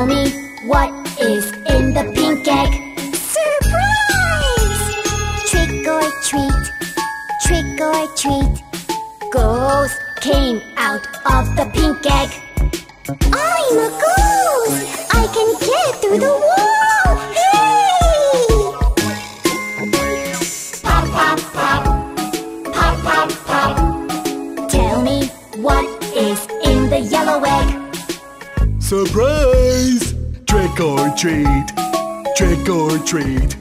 Tell me what is in the pink egg? Surprise! Trick or treat, trick or treat. Ghost came out of the pink egg. I'm a ghost! I can get through the wall! Hey! Pop, pop, pop. Pop, pop, pop. Tell me what Surprise! Trick or treat, trick or treat.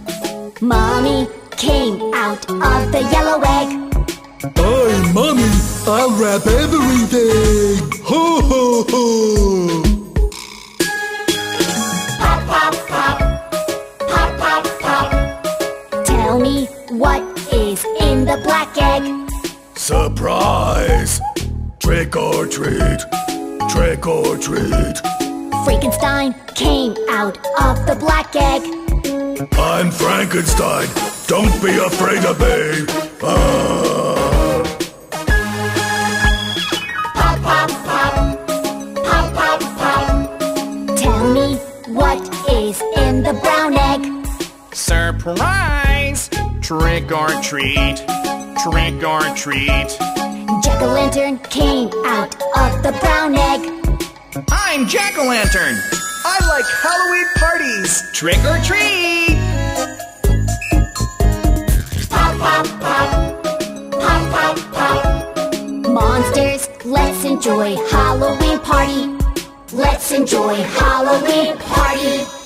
Mummy came out of the yellow egg. I'm mummy. I'll wrap everything. Ho ho ho! Pop, pop, pop. Pop, pop, pop. Tell me what is in the black egg? Surprise! Trick or treat, trick or treat. Frankenstein came out of the black egg. I'm Frankenstein. Don't be afraid of me. Ah. Pop, pop, pop. Pop, pop, pop. Tell me what is in the brown egg? Surprise! Trick or treat, trick or treat. Jack o' lantern came out of the brown egg. I'm Jack o' Lantern. I like Halloween parties. Trick or treat! Pop, pop, pop. Pop, pop, pop. Monsters, let's enjoy Halloween party. Let's enjoy Halloween party.